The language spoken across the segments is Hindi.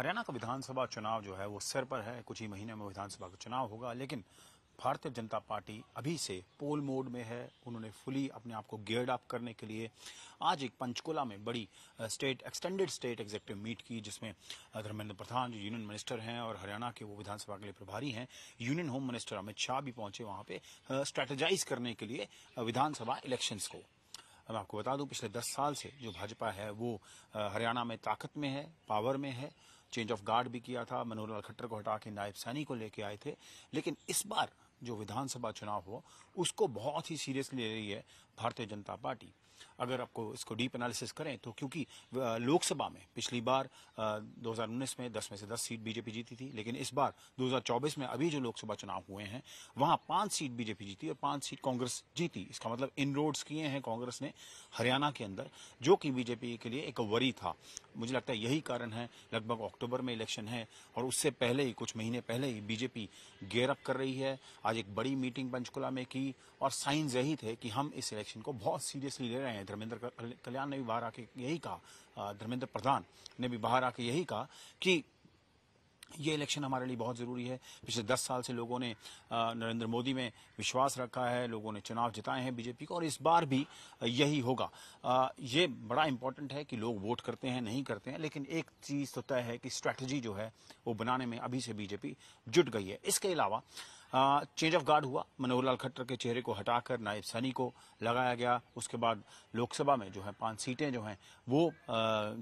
हरियाणा का विधानसभा चुनाव जो है वो सिर पर है। कुछ ही महीने में विधानसभा का चुनाव होगा, लेकिन भारतीय जनता पार्टी अभी से पोल मोड में है। उन्होंने फुली अपने आप को गियर्ड अप करने के लिए आज एक पंचकुला में बड़ी state extended state executive meet की, जिसमें धर्मेंद्र प्रधान जो यूनियन मिनिस्टर हैं और हरियाणा के वो विधानसभा के लिए प्रभारी हैं। Union home minister Amit Shah भी पहुँचे वहाँ पे स्ट्रेटेजाइज करने के लिए विधानसभा इलेक्शंस को। मैं आपको बता दूँ, पिछले दस साल से जो भाजपा है वो हरियाणा में ताकत में है पावर में है चेंज ऑफ़ गार्ड भी किया था, मनोहर लाल खट्टर को हटा के नायब सैनी को लेके आए थे। लेकिन इस बार जो विधानसभा चुनाव हो उसको बहुत ही सीरियसली ले रही है भारतीय जनता पार्टी। अगर आपको इसको डीप एनालिसिस करें तो क्योंकि लोकसभा में पिछली बार अ, 2019 में 10 में से 10 सीट बीजेपी जीती थी लेकिन इस बार 2024 में अभी जो लोकसभा चुनाव हुए हैं वहाँ पाँच सीट बीजेपी जीती और पाँच सीट कांग्रेस जीती। इसका मतलब इन किए हैं कांग्रेस ने हरियाणा के अंदर जो कि बीजेपी के लिए एक वरी था। मुझे लगता है यही कारण है लगभग अक्टूबर में इलेक्शन है और उससे पहले ही कुछ महीने पहले ही बीजेपी गेयर अप कर रही है। आज एक बड़ी मीटिंग पंचकुला में की और साइंस यही थे कि हम इस इलेक्शन को बहुत सीरियसली ले रहे हैं। धर्मेंद्र कल्याण ने भी बाहर आके यही कहा धर्मेंद्र प्रधान ने भी बाहर आके यही कहा कि ये इलेक्शन हमारे लिए बहुत ज़रूरी है। पिछले दस साल से लोगों ने नरेंद्र मोदी में विश्वास रखा है, लोगों ने चुनाव जिताए हैं बीजेपी को और इस बार भी यही होगा। ये बड़ा इंपॉर्टेंट है कि लोग वोट करते हैं, नहीं करते हैं, लेकिन एक चीज़ तो तय है कि स्ट्रैटेजी जो है वो बनाने में अभी से बीजेपी जुट गई है। इसके अलावा चेंज ऑफ़ गार्ड हुआ। मनोहर लाल खट्टर के चेहरे को हटाकर, नायब सनी को लगाया गया। उसके बाद लोकसभा में जो है पाँच सीटें जो हैं, वो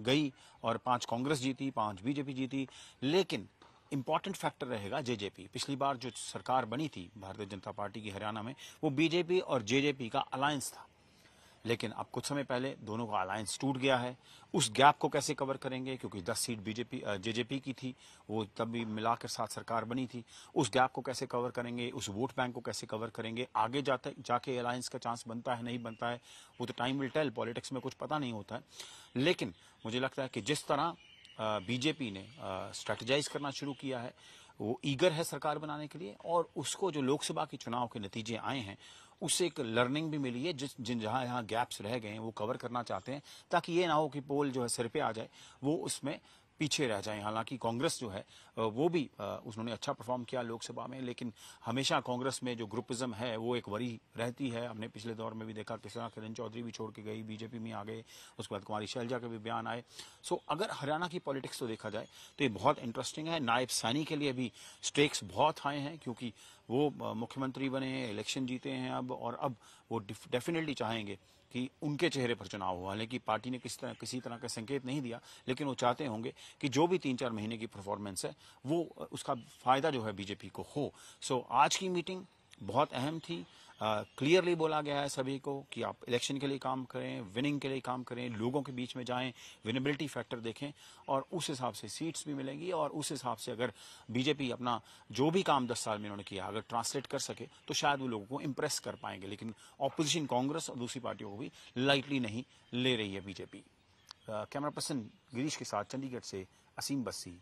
गई और पाँच कांग्रेस जीती, पाँच बीजेपी जीती। लेकिन इंपॉर्टेंट फैक्टर रहेगा जेजेपी। पिछली बार जो सरकार बनी थी, भारतीय जनता पार्टी की हरियाणा में, वो बीजेपी और जेजेपी का अलायंस था। लेकिन अब कुछ समय पहले दोनों का अलायंस टूट गया है। उस गैप को कैसे कवर करेंगे? क्योंकि 10 सीट बीजेपी जेजेपी की थी, वो तब भी मिलाकर साथ सरकार बनी थी। उस गैप को कैसे कवर करेंगे? उस वोट बैंक को कैसे कवर करेंगे? आगे जाते, जाके अलायंस का चांस बनता है, नहीं बनता है, वो तो टाइम विल टेल पॉलिटिक्स में कुछ पता नहीं होता है। लेकिन मुझे लगता है कि जिस तरह बीजेपी ने स्ट्रेटेजाइज करना शुरू किया है वो ईगर है सरकार बनाने के लिए और उसको जो लोकसभा के चुनाव के नतीजे आए हैं, उससे एक लर्निंग भी मिली है। जिस, जिन, जहाँ यहाँ गैप्स रह गए हैं, वो कवर करना चाहते हैं, ताकि ये ना हो कि पोल जो है सिर पे आ जाए, वो उसमें पीछे रह जाए। हालाँकि कांग्रेस जो है वो भी उन्होंने अच्छा परफॉर्म किया लोकसभा में, लेकिन हमेशा कांग्रेस में जो ग्रुपिज्म है, वो एक वरी रहती है। हमने पिछले दौर में भी देखा किस तरह किरण चौधरी भी छोड़ के गई बीजेपी में आ गए, उसके बाद कुमारी शैलजा के भी बयान आए। सो अगर हरियाणा की पॉलिटिक्स तो देखा जाए तो ये बहुत इंटरेस्टिंग है। नायब सैनी के लिए भी स्टेक्स बहुत हाई हैं, क्योंकि वो मुख्यमंत्री बने इलेक्शन जीते हैं अब, और अब वो डेफिनेटली चाहेंगे कि उनके चेहरे पर चुनाव हुआ, हालाँकि पार्टी ने किसी तरह किसी तरह का संकेत नहीं दिया, लेकिन वो चाहते होंगे कि जो भी तीन चार महीने की परफॉर्मेंस है, वो, उसका फ़ायदा जो है बीजेपी को हो। सो आज की मीटिंग बहुत अहम थी क्लियरली बोला गया है सभी को कि आप इलेक्शन के लिए काम करें विनिंग के लिए काम करें, लोगों के बीच में जाएँ विनेबिलिटी फैक्टर देखें और उस हिसाब से सीट्स भी मिलेंगी और उस हिसाब से अगर बीजेपी अपना जो भी काम दस साल में उन्होंने किया, अगर ट्रांसलेट कर सके तो शायद वो लोगों को इम्प्रेस कर पाएँगे। लेकिन ऑपोजिशन कांग्रेस और दूसरी पार्टियों को भी लाइटली नहीं ले रही है बीजेपी कैमरा पर्सन गिरीश के साथ चंडीगढ़ से असीम बस्सी।